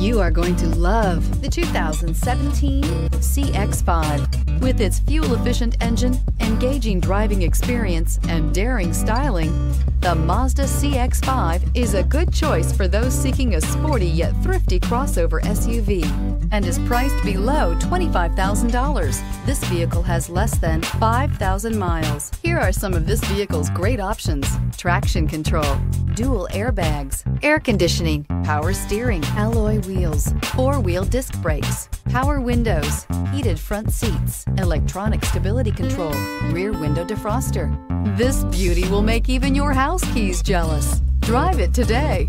You are going to love the 2017 CX5. With its fuel-efficient engine, engaging driving experience, and daring styling, the Mazda CX-5 is a good choice for those seeking a sporty yet thrifty crossover SUV and is priced below $25,000. This vehicle has less than 5,000 miles. Here are some of this vehicle's great options. Traction control, dual airbags, air conditioning, power steering, alloy wheels, four-wheel disc brakes, power windows, heated front seats, electronic stability control, rear window defroster. This beauty will make even your house keys jealous. Drive it today.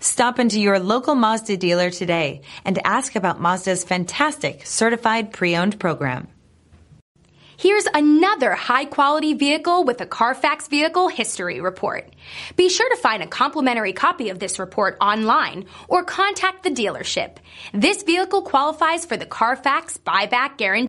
Stop into your local Mazda dealer today and ask about Mazda's fantastic certified pre-owned program. Here's another high quality vehicle with a Carfax vehicle history report. Be sure to find a complimentary copy of this report online or contact the dealership. This vehicle qualifies for the Carfax buyback guarantee.